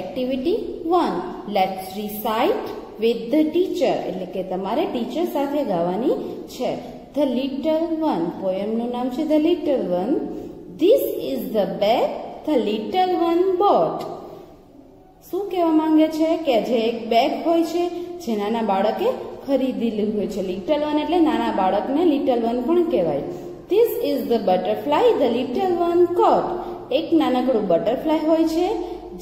Activity one let's recite with the teacher એટલે કે તમારે ટીચર સાથે ગાવાની છે. ધ લિટલ વન પોયમનું નામ છે the little one this is the bag the little one bought શું કહેવા માંગે છે? કે જે એક બેગ હોય છે, જે નાના બાળકે ખરીદેલું હોય છે. લિટલ વન એટલે નાના બાળકને લિટલ વન પણ કહેવાય. This is the butterfly the little one caught એક નાનકડું બટરફ્લાય હોય છે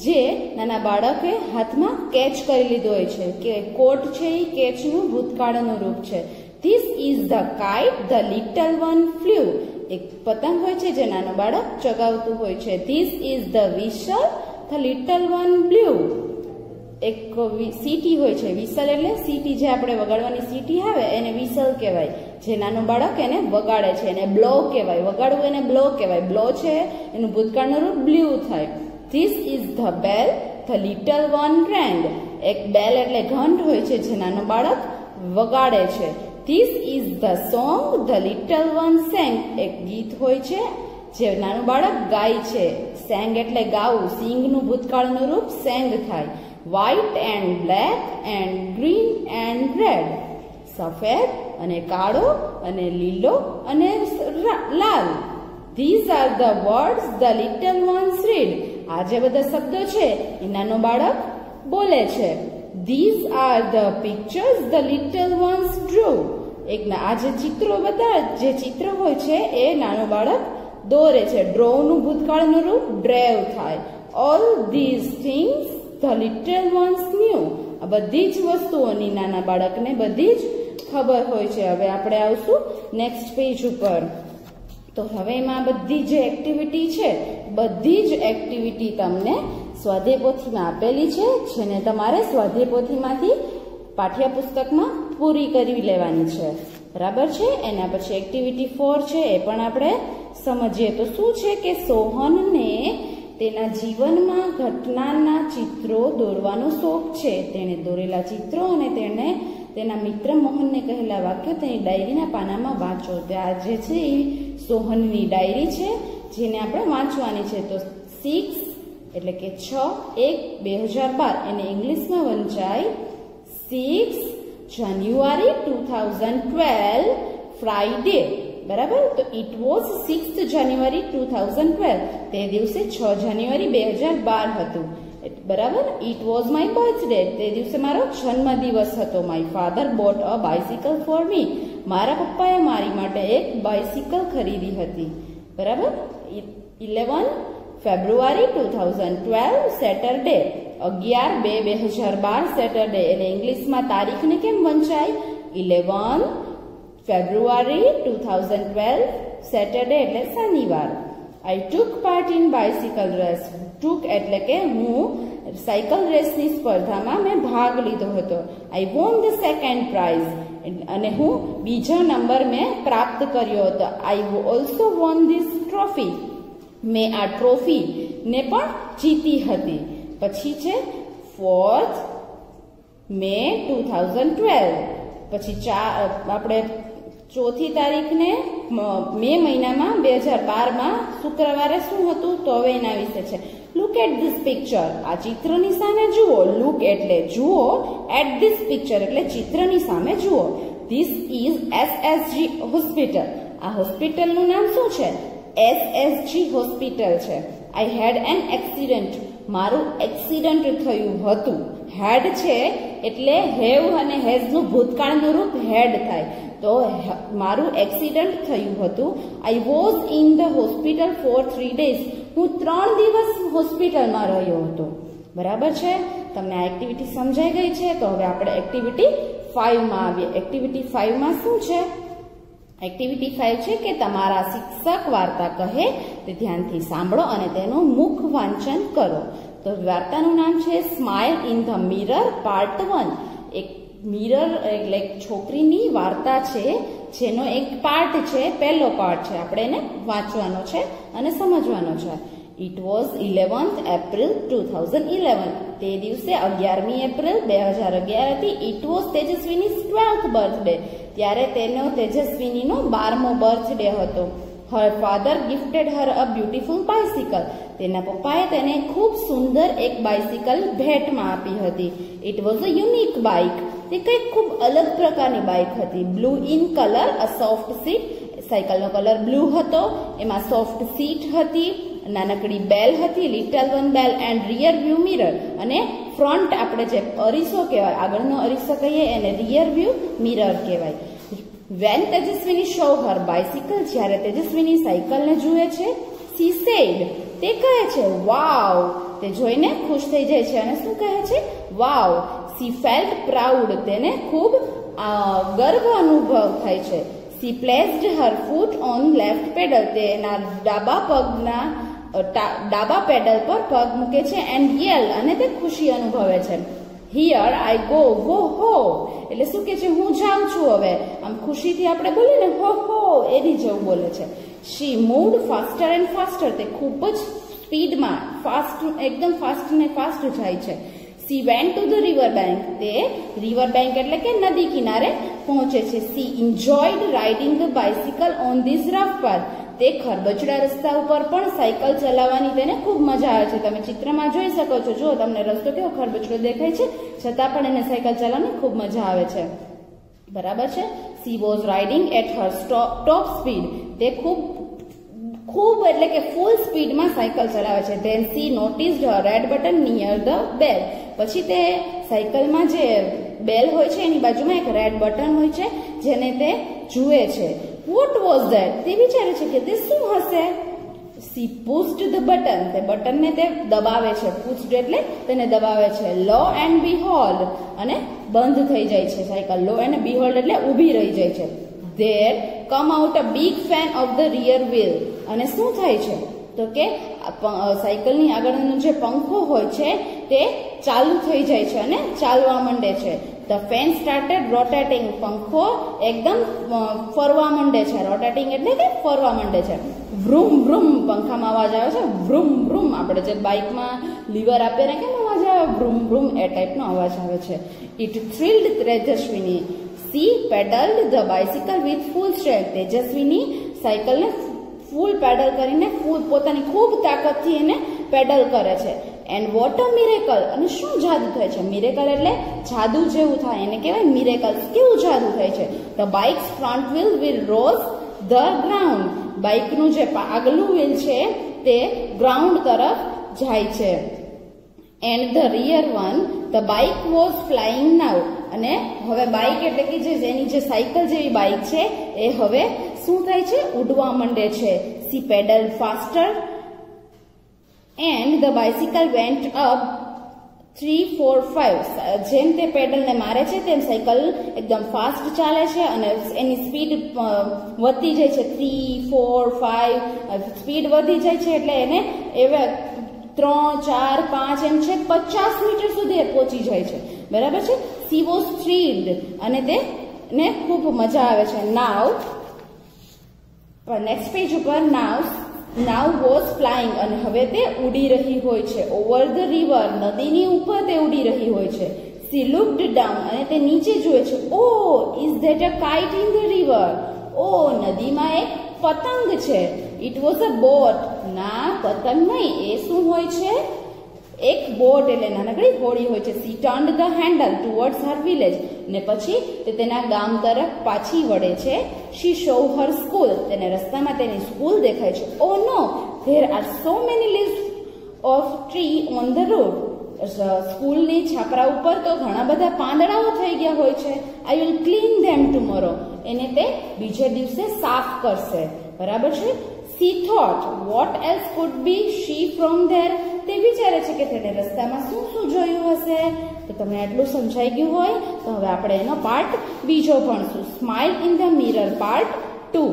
જે નાના બાળકે હાથમાં કેચ કરી લીધો હોય છે, કે કોટ છે એ કેચનું ભૂતકાળનું રૂપ છે. This is the kite the little one flew એક પતંગ હોય છે જે નાનું બાળક ચગાવતું હોય છે. This is the whistle the little one blew એક સીટી હોય છે વિસલ એટલે સીટી જે આપણે વગાડવાની સીટી આવે એને વિસલ કહેવાય. જે નાનું બાળક એને વગાડે છે, એને બ્લો કહેવાય. વગાડવું એને બ્લો કહેવાય. બ્લો છે, એનું ભૂતકાળનું રૂપ બ્લ્યુ થાય. This is the bell the little one rang એક બેલ એટલે ઘંટ હોય છે જે નાનો બાળક વગાડે છે. This is the song the little one sang એક ગીત હોય છે જે નાનું બાળક ગાય છે. સેંગ એટલે ગાવું. સિંગનું ભૂતકાળનું રૂપ સેંગ થાય. White and black and green and red સફેદ અને કાળો અને લીલો અને લાલ. These are the words the little ones read આ જે બધા શબ્દો છે, એ નાનો બાળક બોલે છે. These are the pictures the little ones draw એક આ જે ચિત્રો બધા, જે ચિત્ર હોય છે, એ નાનો બાળક દોરે છે. ડ્રોનું ભૂતકાળનું રૂપ ડ્રેવ થાય. All these things the little ones knew આ બધી જ વસ્તુઓની નાના બાળકને બધી જ ખબર હોય છે. હવે આપણે આવશું નેક્સ્ટ પેજ ઉપર. તો હવે એમાં બધી જે એક્ટિવિટી છે, બધી જ એક્ટિવિટી તમને સ્વાધ્યાયપોથીમાં આપેલી છે, જેને તમારે સ્વાધ્યાયપોથીમાંથી પાઠ્યપુસ્તકમાં પૂરી કરી લેવાની છે. બરાબર છે? એના પછી એક્ટિવિટી ફોર છે, એ પણ આપણે સમજીએ. તો શું છે કે સોહનને તેના જીવનમાં ઘટનાના ચિત્રો દોરવાનો શોખ છે. તેણે દોરેલા ચિત્રો અને તેણે તેના મિત્ર મોહનને કહેલા વાક્યો તેની ડાયરીના પાનામાં વાંચો. તો આ જે છે એ સોહનની ડાયરી છે, જેને આપણે વાંચવાની છે. તો સિક્સ એટલે કે છ, એક, બે હજાર બાર. એને ઇંગ્લિશમાં વંચાય. Six January two thousand twelve Friday બરાબર? તો it was six January two thousand twelve તે દિવસે છ જાન્યુઆરી બે હજાર બાર હતું. બરાબર? ઇટ વોઝ માય બર્થડે તે દિવસે મારો જન્મદિવસ હતો. My father bought a bicycle for me મારા પપ્પાએ મારી માટે એક બાયસિકલ ખરીદી હતી. બરાબર? Eleven February two thousand twelve, Saturday અગિયાર બે બે હજાર બાર, સેટરડે. એટલે ઇંગ્લિશમાં તારીખને કેમ વંચાય? Eleven February two thousand twelve, Saturday એટલે શનિવાર. I took part in bicycle race took એટલે કે હું સાયકલ રેસની સ્પર્ધામાં મેં ભાગ લીધો હતો. I won the second prize અને હું બીજો નંબર મેં પ્રાપ્ત કર્યો હતો. I also won this trophy મેં આ ટ્રોફી ને પણ જીતી હતી. પછી છે fourth May two thousand twelve પછી ચા, આપણે ચોથી તારીખને, મે મહિનામાં, બે હજાર બારમાં, શુક્રવારે શું હતું તો હવે એના વિશે છે. લુક એટ ધીસ પિક્ચર આ ચિત્રની સામે જુઓ. લુક એટલે જુઓ એટ ધીસ પિક્ચર એટલે ચિત્રની સામે જુઓ. ધીસ ઇઝ એસએસજી હોસ્પિટલ આ હોસ્પિટલનું નામ શું છે? એસએસજી હોસ્પિટલ છે. આઈ હેડ એન એક્સિડન્ટ મારું એક્સિડન્ટ થયું હતું. હેડ છે એટલે હેવ અને હેઝનું ભૂતકાળનું રૂપ હેડ થાય. તો મારું એક્સિડન્ટ થયું હતું. I was in the hospital for three days હું ત્રણ દિવસ હોસ્પિટલમાં રહ્યો હતો. બરાબર છે? તમને આ એક્ટિવિટી સમજાઈ ગઈ છે? તો હવે આપણે એક્ટિવિટી ફાઇવમાં આવીએ. એક્ટિવિટી ફાઇવમાં શું છે? એક્ટિવિટી ફાઇવ છે કે તમારા શિક્ષક વાર્તા કહે તે ધ્યાનથી સાંભળો અને તેનું મુખ વાંચન કરો. તો વાર્તાનું નામ છે smile in the mirror part one એક મિરર એટલે છોકરીની વાર્તા છે, જેનો એક પાર્ટ છે, પહેલો પાર્ટ છે. આપણે એને વાંચવાનો છે અને સમજવાનો છે. It was eleventh April two thousand eleven તે દિવસે અગિયારમી એપ્રિલ બે હજાર અગિયાર હતી. It was Tejaswini twelfth birthday ત્યારે તેનો તેજસ્વીનીનો બારમો બર્થડે હતો. Her father gifted her a beautiful bicycle તેના પપ્પાએ તેને ખૂબ સુંદર એક બાઇસિકલ ભેટમાં આપી હતી. It was a unique bike તે કંઈક ખૂબ અલગ પ્રકારની બાઇક હતી. Blue in colour a soft seat સાયકલનો colour blue હતો. એમાં સોફ્ટ સીટ હતી. નાનકડી બેલ હતી little one bell and rear view mirror અને ફ્રન્ટ આપણે જે અરીસો કહેવાય, આગળનો અરીસો કહીએ એને રિયર વ્યૂ મિરર કહેવાય. When Tejaswini saw her bicycle જ્યારે તેજસ્વીની સાયકલને જુએ છે સી સેડ તે કહે છે વાવ તે જોઈને ખુશ થઈ જાય છે અને શું કહે છે? વાવ સી ફેલ્ટ પ્રાઉડ તેને ખૂબ ગર્વ અનુભવ થાય છે. She placed her foot on left pedal તેના ડાબા પગના ડાબા પેડલ પર પગ મૂકે છે એન્ડ યલ અને તે ખુશી અનુભવે છે. હિયર આઈ ગો ગો હો એટલે શું કે છે? હું જાઉં છું હવે. આમ ખુશીથી આપણે બોલીએ ને, હો હો, એની જેવું બોલે છે. She moved faster and faster તે ખૂબ જ સ્પીડમાં ફાસ્ટ એકદમ ફાસ્ટ ને ફાસ્ટ જાય છે. She went to the river bank તે રિવર બેંક એટલે કે નદી કિનારે પહોંચે છે. She enjoyed riding the bicycle on this rough path તે ખરબચડા રસ્તા ઉપર પણ સાયકલ ચલાવવાની તેને ખૂબ મજા આવે છે. તમે ચિત્રમાં જોઈ શકો છો. જો તમને રસ્તો કેવો ખરબચડો દેખાય છે, છતાં પણ એને સાયકલ ચલાવવાની ખૂબ મજા આવે છે. બરાબર છે? She was riding at her top speed તે ખૂબ ખૂબ એટલે કે ફૂલ સ્પીડમાં સાયકલ ચલાવે છે. Then she noticed red button near the bell પછી તે સાયકલમાં જે બેલ હોય છે, એની બાજુમાં એક રેડ બટન હોય છે, જેને તે જુએ છે. વોટ વોઝ ધેટ તે વિચારે છે કે તે શું હશે? સી પુસ્ડ ધ બટન તે બટનને તે દબાવે છે. પુસ્ડ એટલે તેને દબાવે છે. લો એન્ડ બિહોલ્ડ અને બંધ થઈ જાય છે સાયકલ. લો એન્ડ બિહોલ્ડ એટલે ઊભી રહી જાય છે. There come out a big fan of the rear wheel અને શું થાય છે? તો કે સાયકલની આગળનો જે પંખો હોય છે, તે ચાલુ થઈ જાય છે અને ચાલવા માંડે છે. ધ ફેન સ્ટાર્ટેડ રોટેટિંગ પંખો એકદમ ફરવા માંડે છે. રોટેટિંગ એટલે કે ફરવા માંડે છે. વૃમ વૃમ પંખામાં અવાજ આવે છે. વૃમ વૃમ. આપણે જે બાઇકમાં લીવર આપીએ ને કેમ અવાજ આવે? વૃમ વૃમ એ ટાઈપનો અવાજ આવે છે. It thrilled Tejaswini she pedalled the bicycle with full strength Tejaswini સાયકલને full pedal કરીને ફૂલ પોતાની ખૂબ તાકાતથી એને પેડલ કરે છે. એન્ડ વોટ અ મિરેકલ અને શું જાદુ થાય છે? મિરેકલ એટલે જાદુ જેવું થાય. એને કહેવાય મિરેકલ કેવું જાદુ થાય છે? The bike's front wheel will rose the ground બાઇકનું જે આગલું વ્હીલ છે, તે ગ્રાઉન્ડ તરફ જાય છે. And the rear one the bike was flying now અને હવે બાઇક એટલે કે જે, જેની જે સાયકલ જેવી બાઇક છે, એ હવે શું થાય છે? ઉડવા માંડે છે. She pedal faster and the bicycle went up three four five જેમ તે પેડલને મારે છે, તેમ સાયકલ એકદમ ફાસ્ટ ચાલે છે અને એની સ્પીડ વધતી જાય છે. થ્રી ફોર ફાઇવ સ્પીડ વધી જાય છે એટલે એને એવા ત્રણ, ચાર, પાંચ એમ છે, પચાસ મીટર સુધી પહોંચી જાય છે. બરાબર છે? સી વોઝ થ્રીડ અને તે ને ખૂબ મજા આવે છે. નાવ નેક્સ્ટ પેજ ઉપર નાવ નાવ વોઝ ફ્લાઇંગ અને હવે તે ઉડી રહી હોય છે. ઓવર ધ રિવર નદીની ઉપર તે ઉડી રહી હોય છે. સી લુકડ ડાઉન અને તે નીચે જુએ છે. ઓ is that a kite in the river oh નદીમાં એક પતંગ છે. ઇટ વોઝ અ બોટ ના, પતંગ નહીં, એ શું હોય છે? એક બોટ એટલે નાનકડી હોડી હોય છે. She turn the handle towards her village ને પછી તે તેના ગામ તરફ પાછી વળે છે. શી શો હર સ્કૂલ તેને રસ્તામાં તેની સ્કૂલ દેખાય છે. ઓ no there are so many leaves of tree on the road સ્કૂલની છાપરા ઉપર તો ઘણા બધા પાંદડાઓ થઈ ગયા હોય છે. I will clean them tomorrow એને તે બીજે દિવસે સાફ કરશે. બરાબર છે? She thought what else could be she from there વિચારે છે કે તેને રસ્તામાં શું શું જોયું હશે? તો તમને આટલું સમજાઈ ગયું હોય, તો હવે આપણે એનો પાર્ટ બીજો ભણશું. Smile in the mirror part two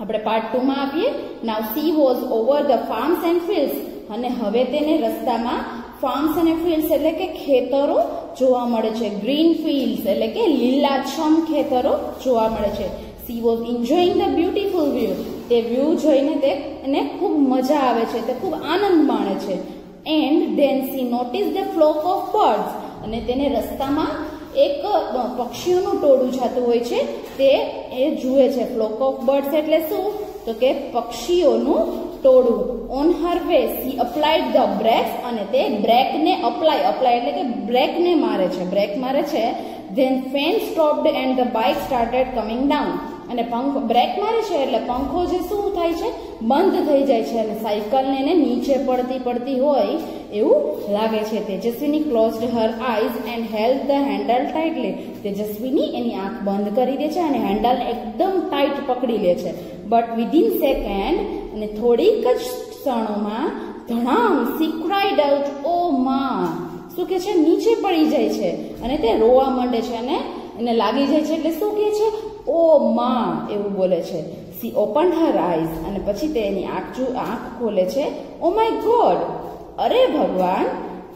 આપણે પાર્ટ ટુમાં આપીએ now she was over the farms and fields અને હવે તેને રસ્તામાં ફાર્મ્સ અને ફિલ્ડ્સ એટલે કે ખેતરો જોવા મળે છે. ગ્રીન ફિલ્ડ્સ એટલે કે લીલાછમ ખેતરો જોવા મળે છે. She was enjoying the beautiful view તે વ્યૂ જોઈને તે એને ખૂબ મજા આવે છે. તે ખૂબ આનંદ માણે છે. And then she notice the flock of birds અને તેને રસ્તામાં એક પક્ષીઓનું ટોળું જતું હોય છે. તે, એ જુએ છે ફ્લોક ઓફ બર્ડ્સ એટલે શું? તો કે પક્ષીઓનું ટોળું. On her way she applied the brake અને તે બ્રેકને અપ્લાય અપ્લાય એટલે કે બ્રેકને મારે છે. બ્રેક મારે છે. Then fan stopped and the bike started coming down અને પંખો, બ્રેક મારે છે એટલે પંખો જે શું થાય છે? બંધ થઈ જાય છે અને સાયકલને એને નીચે પડતી પડતી હોય એવું લાગે છે. Tejaswini closed her eyes and help the handle tightly Tejaswini એની આંખ બંધ કરી દે છે અને હેન્ડલ એકદમ ટાઈટ પકડી લે છે. બટ વિધિન સેકન્ડ અને થોડીક જ ક્ષણોમાં ધણામ સી આઉટ ઓ માં શું કે છે? નીચે પડી જાય છે અને તે રોવા માંડે છે અને એને લાગી જાય છે. એટલે શું કે છે? ઓ માં એવું બોલે છે. સી ઓપન હર આઈઝ અને પછી તે એની આંખ આંખ ખોલે છે. ઓ માય ગોડ અરે ભગવાન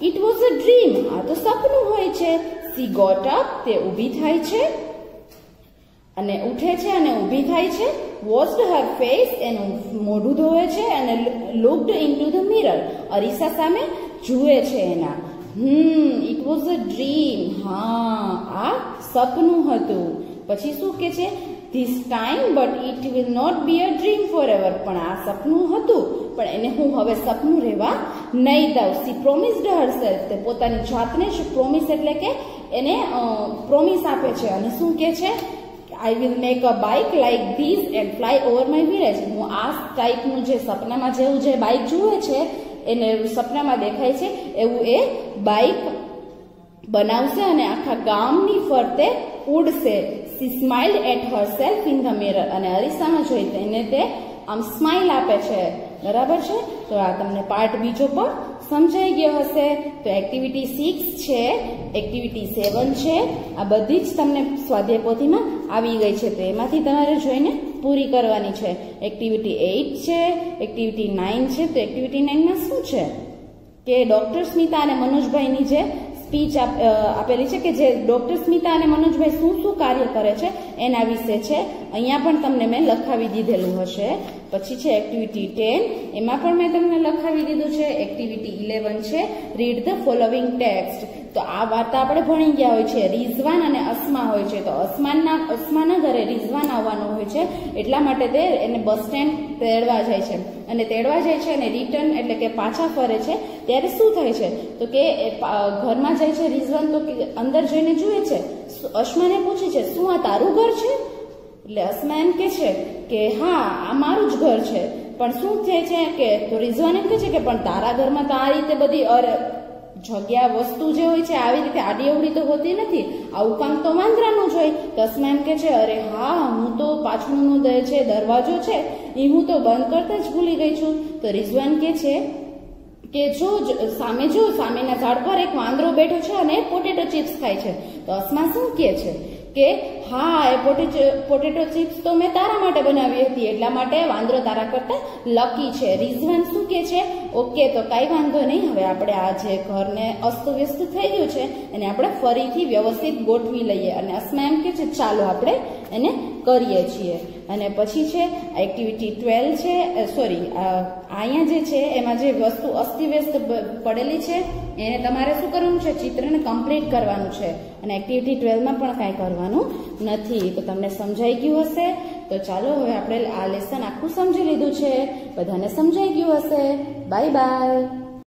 ઇટ વોઝ અ ડ્રીમ આ તો સપનું હોય છે. સી ગોટ અપ તે ઊભી થાય છે. અને ઉઠે છે અને ઊભી થાય છે. વોશ્ડ હર ફેસ એનું મોઢું ધોવે છે અને લુકડ ટુ ધ મિરર અરીસા સામે જુએ છે એના. Hmm it was a dream હા, આ સપનું હતું. પછી શું કે છે? This time but it will not be a dream forever પણ આ સપનું હતું, પણ એને હું હવે સપનું રહેવા નહીં દઉં. સી પ્રોમિસ્ડ હર સેલ્ફ તે પોતાની જાતને જ પ્રોમિસ એટલે કે એને પ્રોમિસ આપે છે. અને શું કે છે? I will make a bike like this and fly over my village હું આ ટાઈપનું જે સપનામાં જેવું જે બાઇક જુએ છે, એને સપનામાં દેખાય છે, એવું એ બાઇક બનાવશે અને આખા ગામની ફરતે ઉડશે. She smiled at herself in the mirror અને અરીસામાં જોઈ તેને તે આમ સ્માઇલ આપે છે. બરાબર છે? તો આ તમને પાર્ટ બીજો પણ સમજાઈ ગયો હશે. તો એક્ટિવિટી સિક્સ છે એક્ટિવિટી સેવન છે. આ બધી જ તમને સ્વાધ્યાય પોથીમાં આવી ગઈ છે. તો એમાંથી તમારે જોઈને પૂરી કરવાની છે. એક્ટિવિટી એઇટ છે એક્ટિવિટી નાઇન છે. તો એક્ટિવિટી નાઇનમાં શું છે? કે ડોક્ટર સ્મિતા અને મનોજભાઈની જે સ્પીચ આપેલી છે કે જે ડોક્ટર સ્મિતા અને મનોજભાઈ શું શું કાર્ય કરે છે એના વિશે છે. અહીંયા પણ તમને મેં લખાવી દીધેલું હશે. પછી છે એક્ટિવિટી ટેન. એમાં પણ મેં તમને લખાવી દીધું છે. એક્ટિવિટી ઇલેવન છે. Read the following text. તો આ વાર્તા આપણે ભણી ગયા હોય છે. રિઝવાન અને અસ્મા હોય છે. તો અસ્માનના અસ્માના ઘરે રિઝવાન આવવાનું હોય છે. એટલા માટે તે એને બસ સ્ટેન્ડ તેડવા જાય છે. અને તેડવા જાય છે અને રિટર્ન એટલે કે પાછા ફરે છે. ત્યારે શું થાય છે? તો કે ઘરમાં જાય છે રિઝવાન તો અંદર જઈને જુએ છે. અસ્માને પૂછે છે, શું આ તારું ઘર છે? એટલે અસ્મા એમ કે છે કે, હા, આ મારું જ ઘર છે. પણ શું થાય છે કે તો રિઝવાન એમ કે છે કે, પણ તારા ઘરમાં તો આ રીતે બધી જગ્યા, વસ્તુ જે હોય છે, આવી રીતે આડી અવડી તો હોતી નથી. આવું કામ તો વાંદરાનું જ હોય. તસ્મા એમ કે છે, અરે હા, હું તો પાછળનો છે, દરવાજો છે. એ હું તો બંધ કરતા જ ભૂલી ગઈ છું. તો રિઝવાન કે છે કે જો સામે જો સામેના ઝાડ પર એક વાંદરો બેઠો છે અને પોટેટો ચિપ્સ ખાય છે. તો અસ્મા શું કે છે? કે, હા, એ પોટેટો ચિપ્સ તો મેં તારા માટે બનાવી હતી. એટલા માટે વાંદરો તારા કરતા લકી છે. રિઝવાન શું કે છે? ઓકે, તો કાંઈ વાંધો નહીં. હવે આપણે આ જે ઘરને અસ્તવ્યસ્ત થઈ ગયું છે, એને આપણે ફરીથી વ્યવસ્થિત ગોઠવી લઈએ. અને અસમાં એમ કે છે, ચાલો આપણે એને કરીએ છીએ. અને પછી છે એક્ટિવિટી ટ્વેલ્વ છે સોરી અહીંયા જે છે, એમાં જે વસ્તુ અસ્તવ્યસ્ત પડેલી છે, એને તમારે શું કરવાનું છે? ચિત્રને કમ્પ્લીટ કરવાનું છે. અને એક્ટિવિટી ટ્વેલ્વમાં પણ કાંઈ કરવાનું નથી. તો તમને સમજાઈ ગયું હશે. તો ચાલો, હવે આપણે આ લેસન આખું સમજી લીધું છે. બધાને સમજાઈ ગયું હશે. Bye bye